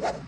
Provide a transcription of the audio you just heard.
What?